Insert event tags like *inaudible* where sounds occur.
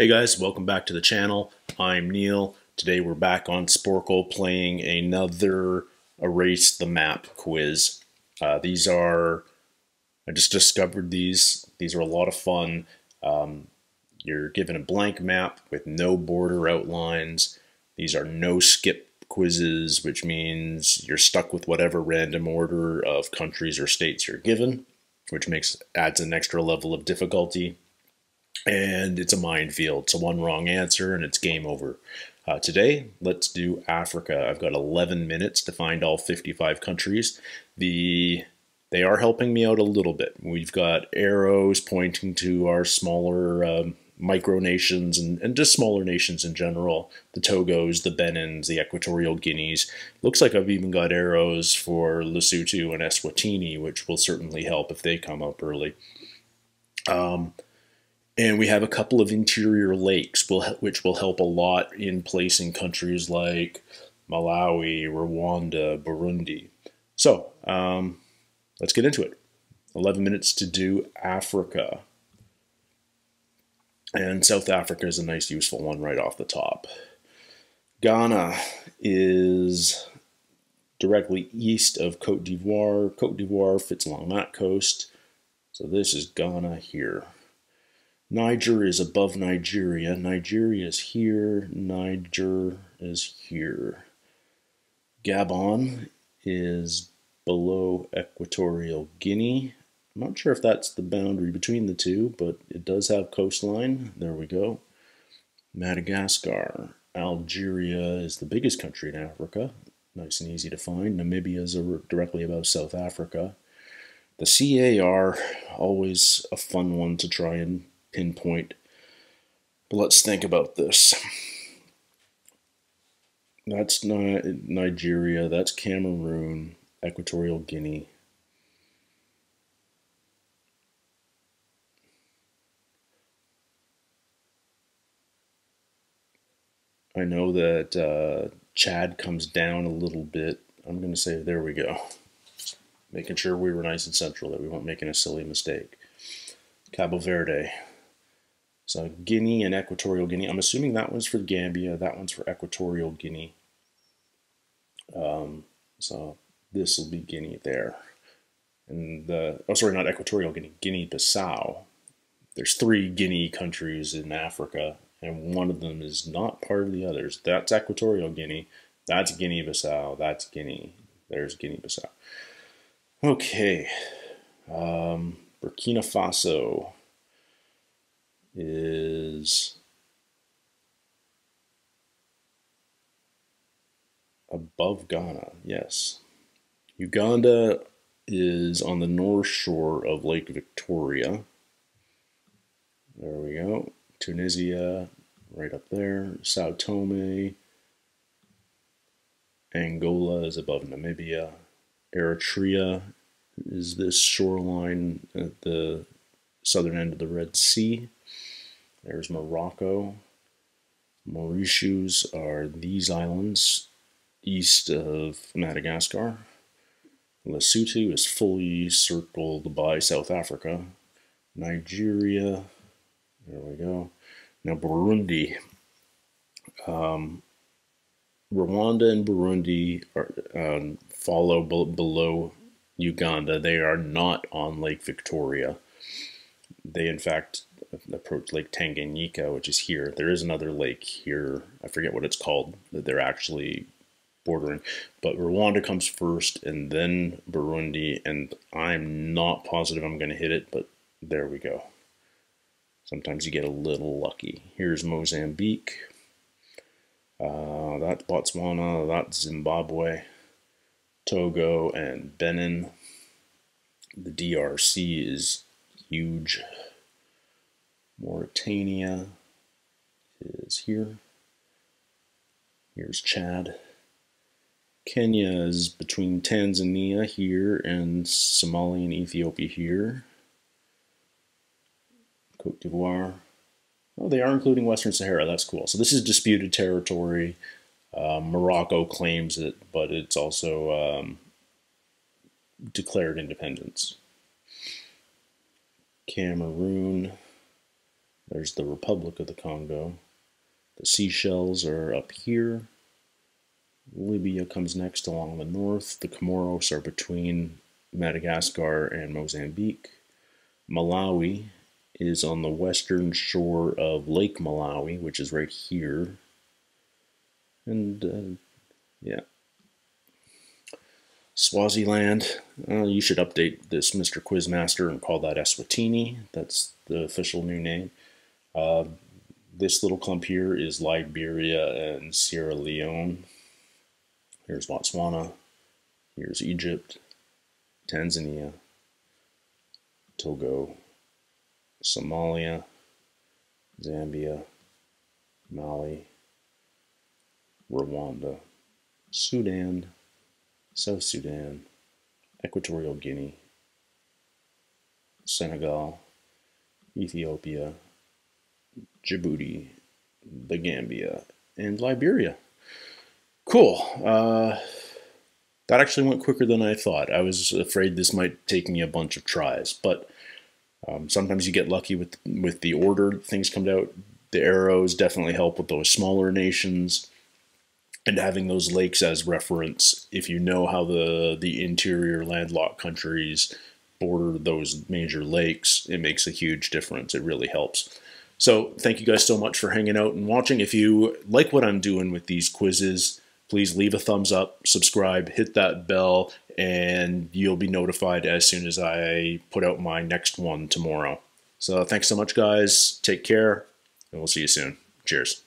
Hey guys, welcome back to the channel. I'm Neil. Today we're back on Sporcle playing another Erase the Map quiz. Uh, these are, I just discovered these. These are a lot of fun. Um, you're given a blank map with no border outlines. These are no skip quizzes, which means you're stuck with whatever random order of countries or states you're given, which makes adds an extra level of difficulty and it's a minefield. It's a one wrong answer and it's game over. Uh, today, let's do Africa. I've got 11 minutes to find all 55 countries. The They are helping me out a little bit. We've got arrows pointing to our smaller um, micronations and, and just smaller nations in general. The Togos, the Benins, the Equatorial Guineas. Looks like I've even got arrows for Lesotho and Eswatini, which will certainly help if they come up early. Um, and we have a couple of interior lakes, which will help a lot in placing countries like Malawi, Rwanda, Burundi. So um, let's get into it. 11 minutes to do Africa. And South Africa is a nice, useful one right off the top. Ghana is directly east of Cote d'Ivoire. Cote d'Ivoire fits along that coast. So this is Ghana here. Niger is above Nigeria. Nigeria is here. Niger is here. Gabon is below Equatorial Guinea. I'm not sure if that's the boundary between the two, but it does have coastline. There we go. Madagascar. Algeria is the biggest country in Africa. Nice and easy to find. Namibia is directly above South Africa. The CAR, always a fun one to try and pinpoint. But let's think about this. *laughs* That's not Nigeria, that's Cameroon, Equatorial Guinea. I know that uh, Chad comes down a little bit. I'm going to say, there we go. Making sure we were nice and central, that we weren't making a silly mistake. Cabo Verde, so Guinea and Equatorial Guinea. I'm assuming that one's for Gambia. That one's for Equatorial Guinea. Um, so this will be Guinea there. And the, oh, sorry, not Equatorial Guinea, Guinea-Bissau. There's three Guinea countries in Africa, and one of them is not part of the others. That's Equatorial Guinea. That's Guinea-Bissau. That's Guinea. There's Guinea-Bissau. Okay. Um, Burkina Faso is above Ghana, yes. Uganda is on the north shore of Lake Victoria. There we go. Tunisia, right up there. Sao Tome. Angola is above Namibia. Eritrea is this shoreline at the southern end of the Red Sea. There's Morocco. Mauritius are these islands east of Madagascar. Lesotho is fully circled by South Africa. Nigeria, there we go. Now Burundi. Um, Rwanda and Burundi are, um, follow below Uganda. They are not on Lake Victoria. They, in fact, approach Lake Tanganyika, which is here. There is another lake here. I forget what it's called that they're actually bordering. But Rwanda comes first and then Burundi. And I'm not positive I'm going to hit it, but there we go. Sometimes you get a little lucky. Here's Mozambique. Uh, that's Botswana. That's Zimbabwe. Togo and Benin. The DRC is huge. Mauritania is here. Here's Chad. Kenya is between Tanzania here and Somalia and Ethiopia here. Cote d'Ivoire. Oh, they are including Western Sahara. That's cool. So this is disputed territory. Uh, Morocco claims it, but it's also um, declared independence. Cameroon. There's the Republic of the Congo. The Seychelles are up here. Libya comes next along the north. The Comoros are between Madagascar and Mozambique. Malawi is on the western shore of Lake Malawi, which is right here. And uh, yeah. Swaziland, uh, you should update this Mr. Quizmaster and call that Eswatini. That's the official new name. Uh, this little clump here is Liberia and Sierra Leone. Here's Botswana. Here's Egypt, Tanzania, Togo, Somalia, Zambia, Mali, Rwanda, Sudan, South Sudan, Equatorial Guinea, Senegal, Ethiopia, Djibouti, the Gambia, and Liberia. Cool. Uh, that actually went quicker than I thought. I was afraid this might take me a bunch of tries, but um, sometimes you get lucky with with the order things come out. The arrows definitely help with those smaller nations, and having those lakes as reference. If you know how the the interior landlocked countries border those major lakes, it makes a huge difference. It really helps. So thank you guys so much for hanging out and watching. If you like what I'm doing with these quizzes, please leave a thumbs up, subscribe, hit that bell, and you'll be notified as soon as I put out my next one tomorrow. So thanks so much, guys. Take care, and we'll see you soon. Cheers.